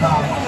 大了。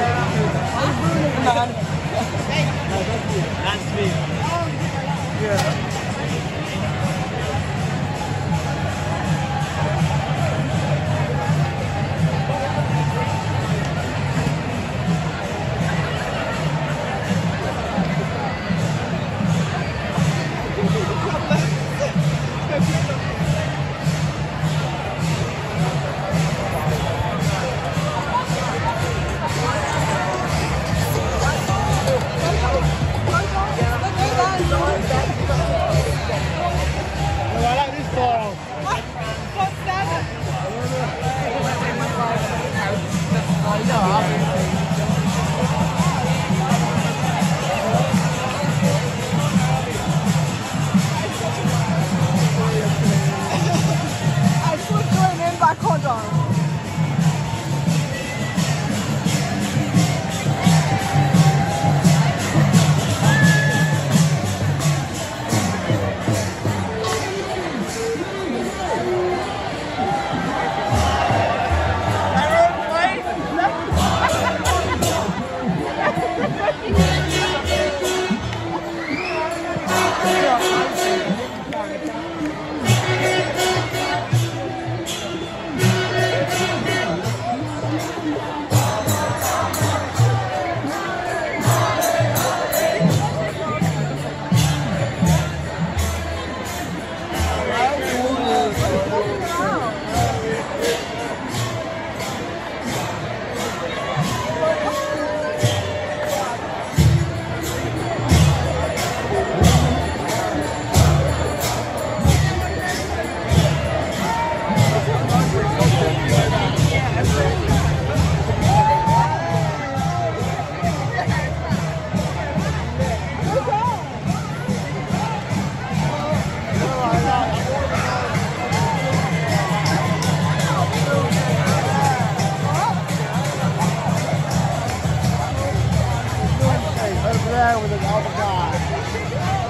with an love.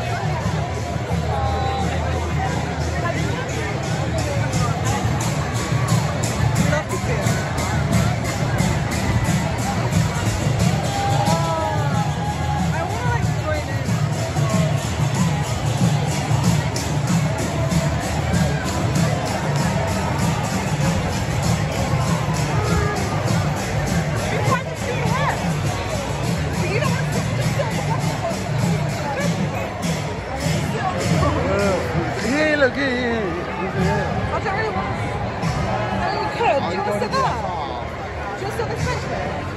You could. Just at that. Just at the center.